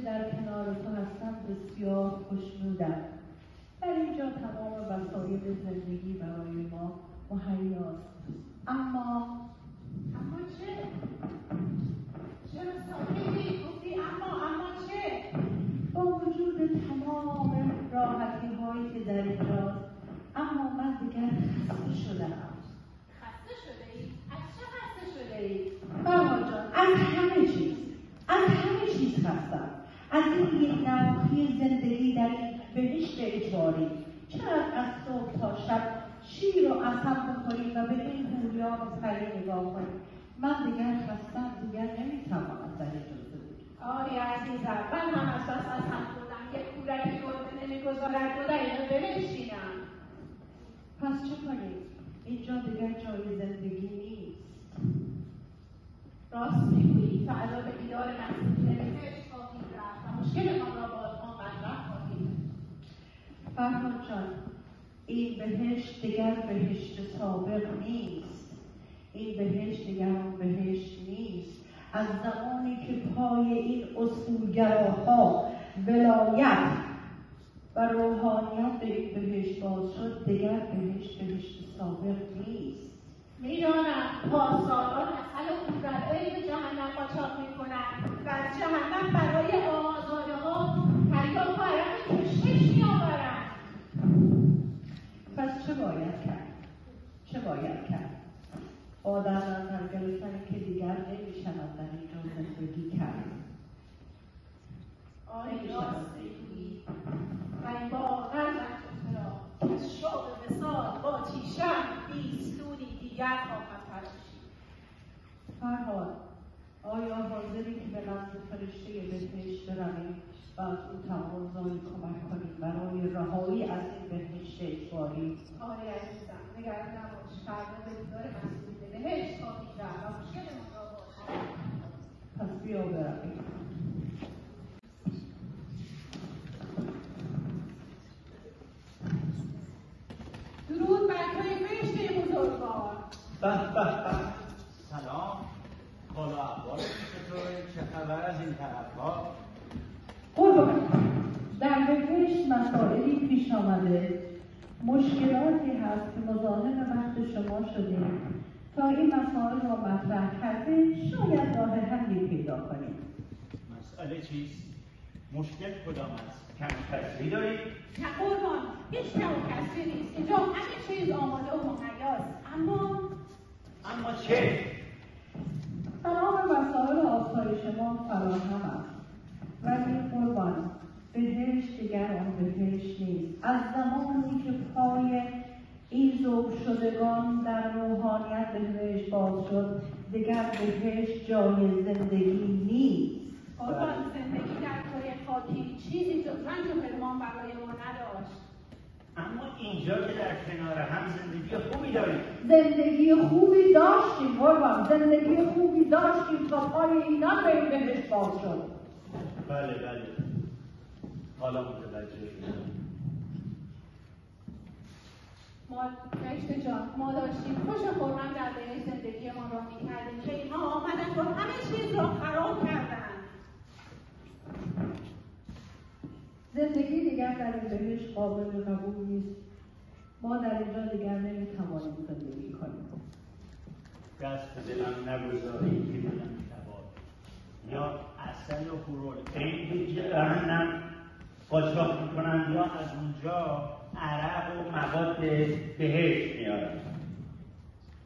که در کنار تو هستم بسیار خوشنودم در اینجا تمام وسایل زندگی برای ما مهیاست. اما اما چه؟ چرا ساکتی؟ گفتی اما اما چه؟ با وجود تمام راحتی هایی که در اینجاست اما من دیگر خسته شدم خسته شده ای؟ از چه خسته شده ای؟ بابا جان از همه چیز از همه چیز خستم از این یک نواخی زندگی در این بهشت اجباری چقدر از صبح تا شب شیر و اصل بخوریم و به این هوریان و پری نگاه کنیم. من دیگر خستم دیگر نمی‌توانم در اینجا زندگی آری عزیزم من هم از بس از هم خوردم. یک کورکی گربه نمی‌گذارد و در اینجا بنشینم. پس چه کنیم؟ اینجا دیگر جای زندگی نیست. راست می‌گویی فردا به دیدار مسیح بهشت خواهیم رفت و مشکلمان را با آن مطرح خواهیم فرهاد جان این بهشت دیگر بهشت سابق نیست. این بهشت دیگر آن بهشت نیست. از زمانی که پای این اصولگراها ولایت و روحانیت به این بهشت باز شد دیگر بهشت بهشت سابق نیست. می‌دانم پاسداران اصل او در عین جهنم قاچاق می‌کنند و از جهنم برای آزاده ها تریاک و عرق کشکش میآورند پس چه باید کرد؟ چه باید کرد؟ با در نظر گرفتن که دیگر نمی‌شود در اینجا زندگی کرد آری راست می‌گویی و این واقعا چرا که از شوق وسال با تیشم بیستونی دیگر خواهم تراشید فرهاد آیا حاضری که به نزد فرشته بهشت تقاضای کمک کنیم برای رهایی از این بهشت اجباری آری عزیزم نگران نباش. فردا به دیدار مسیح به بهشت خواهیم رفت و مشکلمان را پس بیا برویم درود بر توی بهشت بزرگوار به به به. سلام. حالا احوال چطوره؟ چه خبر از این طرف ها در بهشت مسائلی پیش آمده. مشکلاتی هست که مزاحم وقت شما شدیم تا این مسائل را مطرح کرده شاید راه حلی پیدا کنیم. مسئله چیست؟ مشکل کدام است؟ کم کسری دارید؟ نه قربان. هیچ کم کسری نیست. اینجا همه چیز آماده و مهیاست اما اما چه؟ تمام وسایل آسایش ما فراهم است ولی قربان بهشت دیگر آن بهشت نیست از زمانی که پای این ذوب شدگان در روحانیت به بهشت باز شد دیگر بهشت جای زندگی نیست. قربان زندگی در کره خاکی چیزی جز رنج و فرمان برای ما نداشت. اما اینجا که در کنار هم زندگی خوبی دارید زندگی خوبی داشتیم قربان. زندگی خوبی داشتیم تا پای اینا به این بهشت باز شد. بله بله. حالا متوجه شدم. ما رشته جان. ما داشتیم خوش و خورم در بهشت زندگیمان را می‌کردیم. که اینها آمدن و همه چیز را خراب کردند زندگی دیگر در این بهشت قابل قبول نیست. ما در اینجا دیگر نمی‌توانیم زندگی کنیم. دست دلم نگذارید که دلم شباد یا اصل و حرول. این جهنم قاچاق می‌کنن یا از اونجا عرق و مواد بهشت میارن.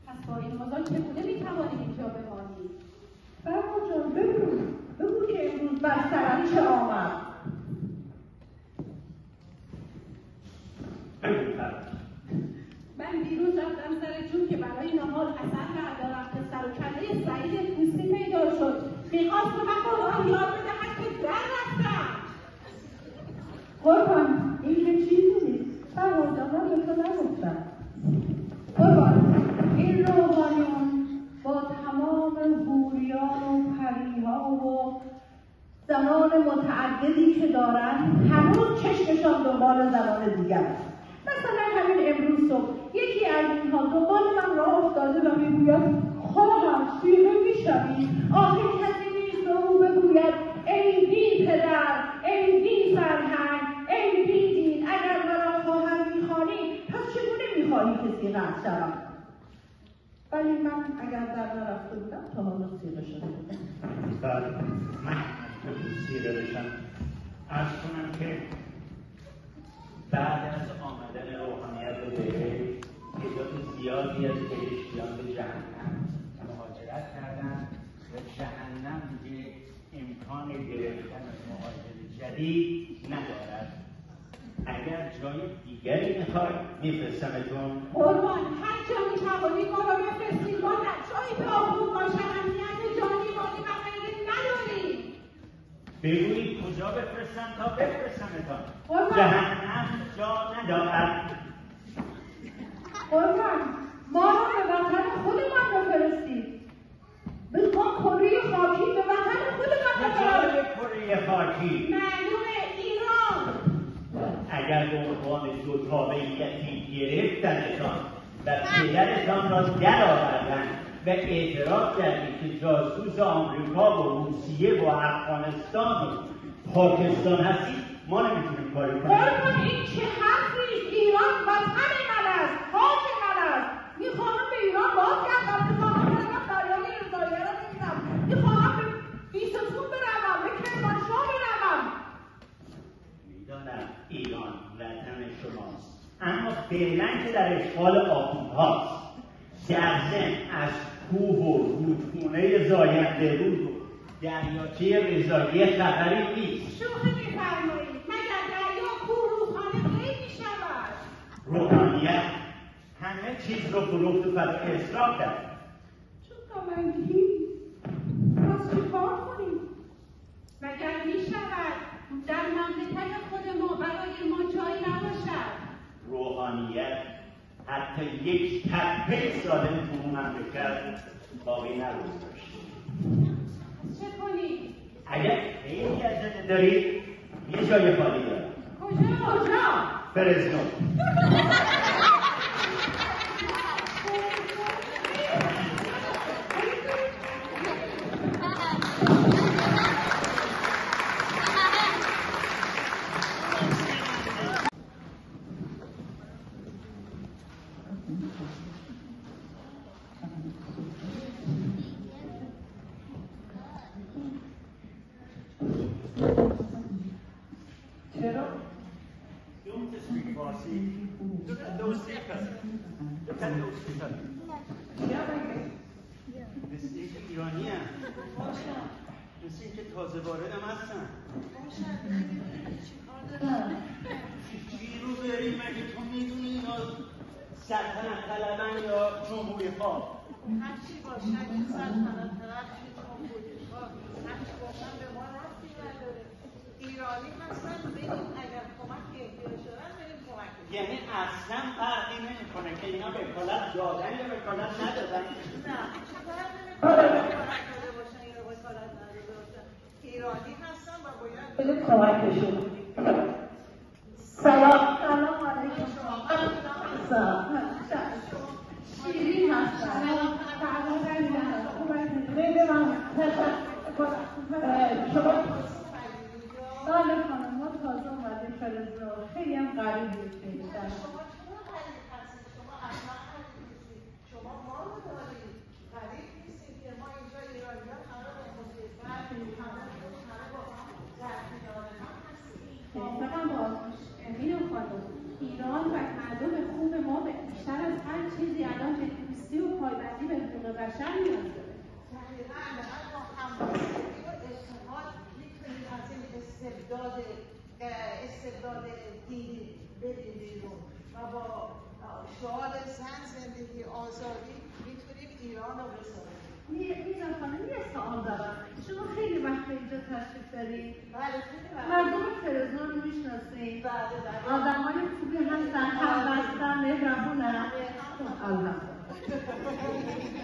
پس با این اوضاع چگونه می‌توانیم اینجا بمانیم فرما جان بگو بگو که امروز بر سرم چه آمد بگو فرد. من دیروز رفتم سر جون که برای نهار اثر بردارم که سر و کله سعید پوستی پیدا شد می‌خواست به من قرآن یاد بدهد که در رفتم قربان این که چیزی نیست فرما تو نگفتم. قربان این روحانیون با تمام حوریان و پریها و زنان متعددی که دارن هنوز چشمشان دنبال زنان دیگر است. مثلا همین امروز صبح یکی از اینها دنبال من راه افتاده و می‌گوید من اگر در نرفته بودم تا حالا سیره شده بله. من سیره بشم ارز کنم که بعد از آمدن روحانیت به بهشت تعداد زیادی از بهشتیان به جهنم مهاجرت کردن و جهنم دیگه امکان گرفتن از مهاجر جدید ندارد. اگر جای دیگری می‌خوای میفرستمتون. قربان هر جا می‌توانی ما را بفرستید بگویید کجا بفرستم تا بفرستمتان. جهنم جا ندارد. قربان. ما را به وطن خودمان بفرستید. به ما کره خاکی به وطن خودمان بفرستید. کره خاکی؟ معلوم ایران. اگر به عنوان دو تابعیتی گرفتنتان و پدرتان را درآوردند و اعتراف کردید که جاسوس آمریکا و روسیه و افغانستان و پاکستان هستید ما نمی‌تونیم کاری کنیم. این چه حرفی؟ ایران وطن من است خاک من است. می‌خواهم به ایران بازگردم می‌خواهم برم دریای رضاییه را ببینم می‌خواهم به بیستون بروم به کرمانشاه بروم. می‌دانم ایران وطن شماست اما فعلا که در اشغال آخوندهاست در ضمن از کوه و رودخونه زاینده رود و دریاچه رضاییه خبری نیست. شوخی میفرمایید مگر دریا کوروخانه کی می‌شود روحانیت. همه چیز رو فروخت و فقط اصراف کرد. چون نامنگی پس چه کار کنیم؟ مگر می‌شود در مملکت خود ما برای ما جایی نباشد روحانیت حتی یک تپه سالم تو اون مملکت باقی نگذاشت چه کنیم اگر خیلی عجله دارید یه جای خالی دارم. کجا؟ کجا؟ فرزنو مگه؟ مثل اینکه ایرانی هم. مثل اینکه تازه وارد هم هستن. چی رو بریم مگه تو می‌دونی اینا سلطنت طلبن یا جمهوری خواه هرچی باشد این سلطنت طلب جمهوری خواه هرچی باشد به ما ربطی نداره ایرانی هستن بریم اگر کمک احتیاج دارن بریم کمک یعنی اصلا فرقی نمی‌کنه که اینا وکالت دادن یا وکالت ندادن. نه ایرانی هستن و باید کمکشون سلام سلام علیکم سلام. شیرین هستم خیلی من شما بله خانم ما تازه اومدیم فرزنو خیلی هم غریب بود خیلی در شما چرا غریب هستید شما اصلا غریب نیستید شما ما رو دارید غریب نیستید که ما اینجا ایرانی ها همه به مصیبت همه همه با هم در کنار هم هستیم موافقم با امین خانم ایران و مردم خوب ما به بیشتر از هر چیزی الان به دوستی و پایبندی به حقوق بشر نیاز داره استبداد استبداد دینی بریم بیرون و با شعار زن زندگی آزادی می‌تونیم ایران رو بسازیم میرم خانم یه سوال دارم شما خیلی وقت اینجا تشریف دارید بله. مردم فرزنا رو می‌شناسید بله بله آدمای خوبی هستن همبستن مهربونن الحمدلله